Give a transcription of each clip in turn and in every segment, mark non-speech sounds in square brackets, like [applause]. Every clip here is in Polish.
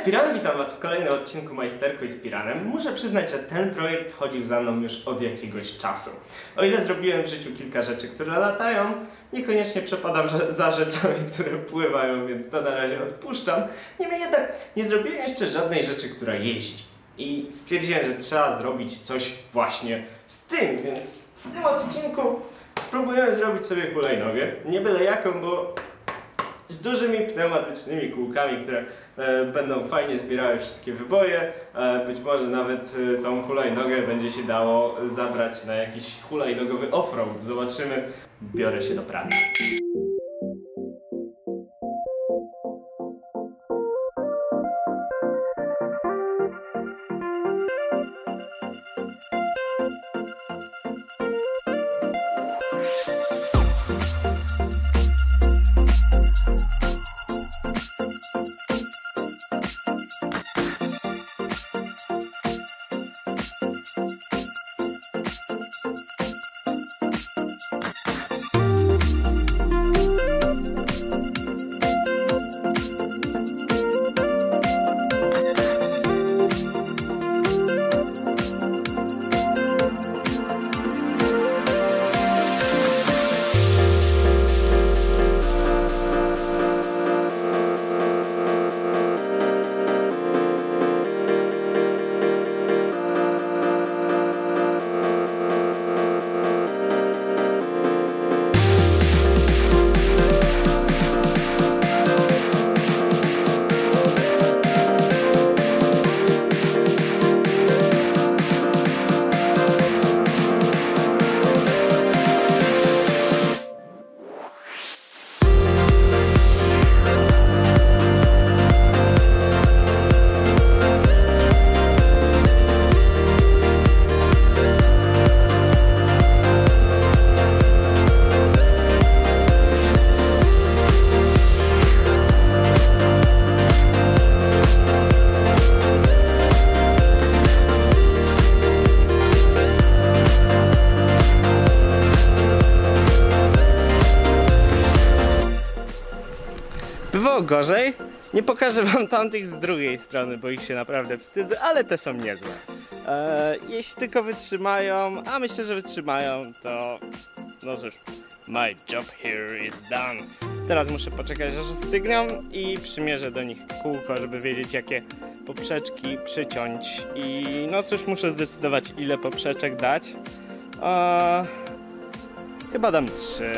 Spiral, witam Was w kolejnym odcinku Majsterko i Spiralem. Muszę przyznać, że ten projekt chodził za mną już od jakiegoś czasu. O ile zrobiłem w życiu kilka rzeczy, które latają, niekoniecznie przepadam za rzeczami, które pływają, więc to na razie odpuszczam. Niemniej jednak nie zrobiłem jeszcze żadnej rzeczy, która jeździ. I stwierdziłem, że trzeba zrobić coś właśnie z tym, więc w tym odcinku spróbujemy zrobić sobie hulajnogę. Nie byle jaką, bo z dużymi pneumatycznymi kółkami, które e, będą fajnie zbierały wszystkie wyboje. E, być może nawet e, tą hulajnogę będzie się dało zabrać na jakiś hulajnogowy offroad. Zobaczymy. Biorę się do pracy. Gorzej. Nie pokażę wam tamtych z drugiej strony, bo ich się naprawdę wstydzę, ale te są niezłe. Eee, jeśli tylko wytrzymają, a myślę, że wytrzymają, to no cóż, my job here is done. Teraz muszę poczekać, aż stygną i przymierzę do nich kółko, żeby wiedzieć, jakie poprzeczki przyciąć. I no cóż, muszę zdecydować, ile poprzeczek dać. Eee, chyba dam trzy.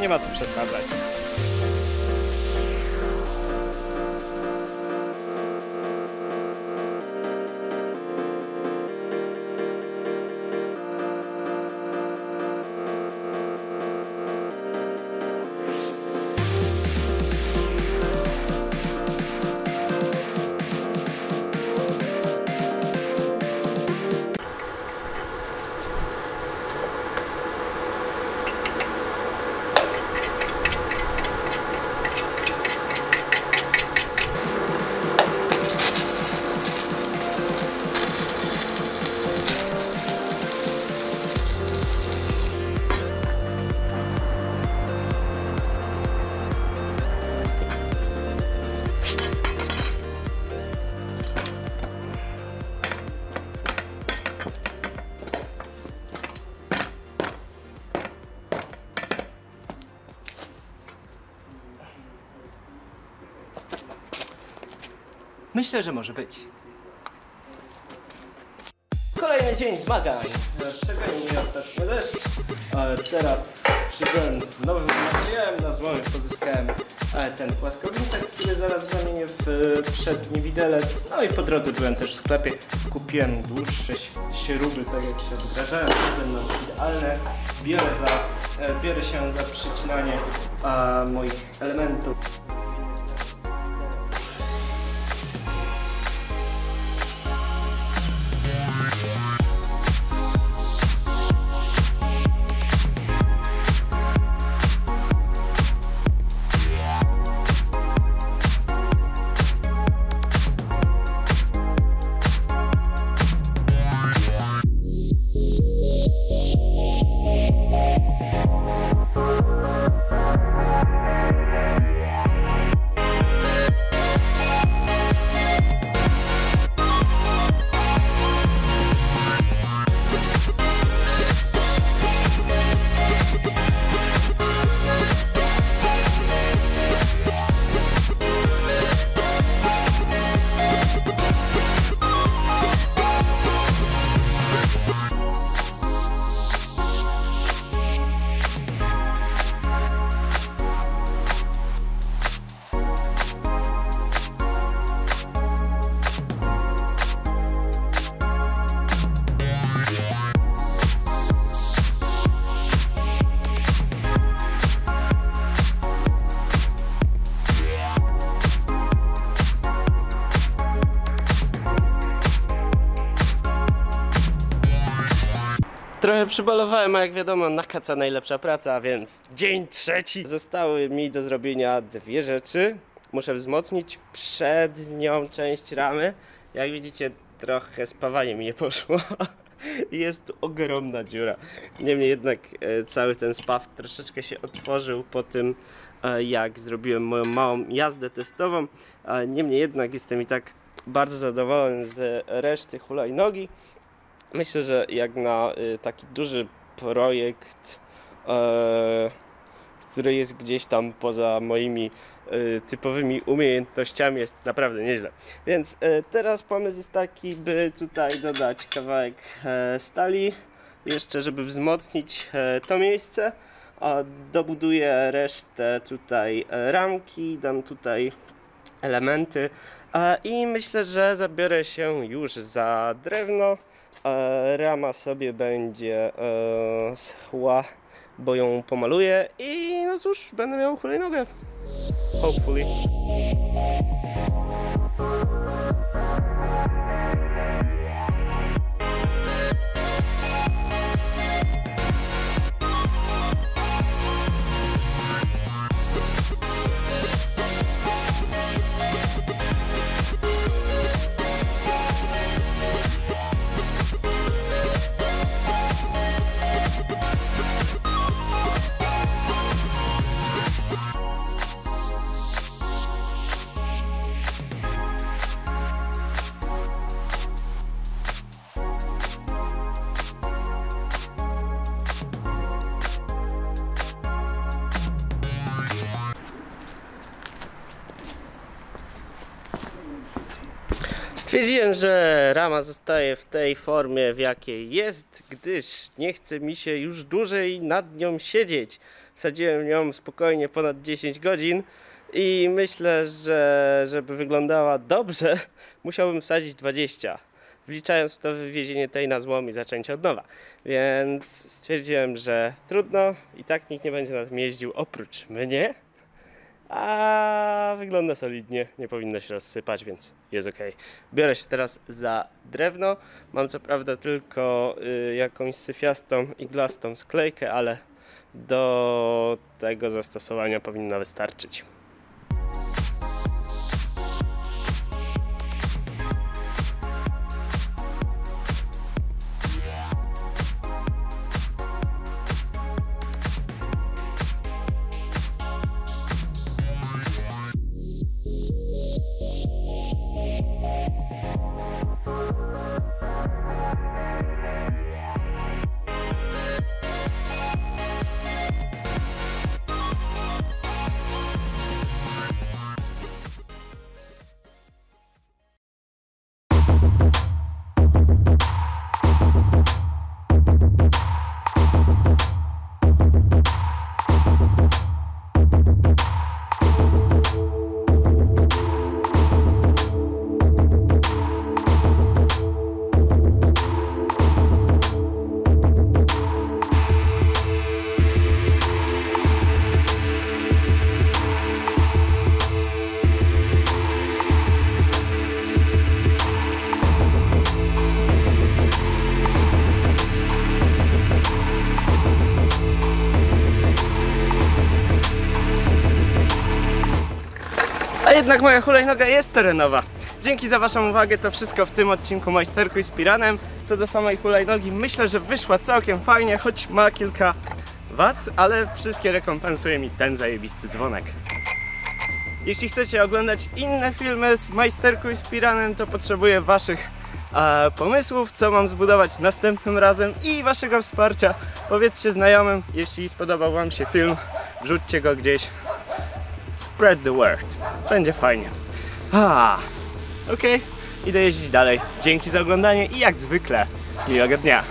Nie ma co przesadzać. Myślę, że może być. Kolejny dzień zmagań. Czekaj mi ostatni deszcz. Teraz przybyłem z nowym materiałem. Na złomie pozyskałem e, ten płaskownik, który zaraz zamienię w e, przedni widelec. No i po drodze byłem też w sklepie. Kupiłem dłuższe śruby, tak jak się wdrażałem. Będą idealne. Biorę, za, e, biorę się za przycinanie moich elementów. Trochę przybalowałem, a jak wiadomo, nakaca najlepsza praca, więc dzień trzeci. Zostały mi do zrobienia dwie rzeczy. Muszę wzmocnić przednią część ramy. Jak widzicie, trochę spawanie mi nie poszło. [laughs] Jest tu ogromna dziura. Niemniej jednak e, cały ten spaw troszeczkę się otworzył po tym, e, jak zrobiłem moją małą jazdę testową. E, Niemniej jednak jestem i tak bardzo zadowolony z reszty hulajnogi. Myślę, że jak na y, taki duży projekt, e, który jest gdzieś tam poza moimi y, typowymi umiejętnościami, jest naprawdę nieźle. Więc e, teraz pomysł jest taki, by tutaj dodać kawałek e, stali, jeszcze żeby wzmocnić to miejsce. Dobuduję resztę tutaj ramki, dam tutaj elementy i myślę, że zabiorę się już za drewno. Rama sobie będzie e, schła, bo ją pomaluję i no cóż, będę miał hulajnogę. Hopefully. Stwierdziłem, że rama zostaje w tej formie, w jakiej jest, gdyż nie chce mi się już dłużej nad nią siedzieć. Wsadziłem ją spokojnie ponad 10 godzin i myślę, że żeby wyglądała dobrze, [laughs] musiałbym wsadzić 20. Wliczając w to wywiezienie tej na złom i zaczęcie od nowa. Więc stwierdziłem, że trudno i tak nikt nie będzie na tym jeździł oprócz mnie. A wygląda solidnie, nie powinno się rozsypać, więc jest ok. Biorę się teraz za drewno. Mam co prawda tylko y, jakąś syfiastą, iglastą sklejkę, ale do tego zastosowania powinna wystarczyć. A jednak moja hulajnoga jest terenowa. Dzięki za Waszą uwagę, to wszystko w tym odcinku Majsterku i z Piranem. Co do samej hulajnogi, myślę, że wyszła całkiem fajnie, choć ma kilka wad, ale wszystkie rekompensuje mi ten zajebisty dzwonek. Jeśli chcecie oglądać inne filmy z Majsterku i z Piranem, to potrzebuję Waszych e, pomysłów, co mam zbudować następnym razem i Waszego wsparcia. Powiedzcie znajomym, jeśli spodobał Wam się film, wrzućcie go gdzieś. Spread the word. Będzie fajnie. Ah, okej, idę jeździć dalej. Dzięki za oglądanie i jak zwykle miłego dnia.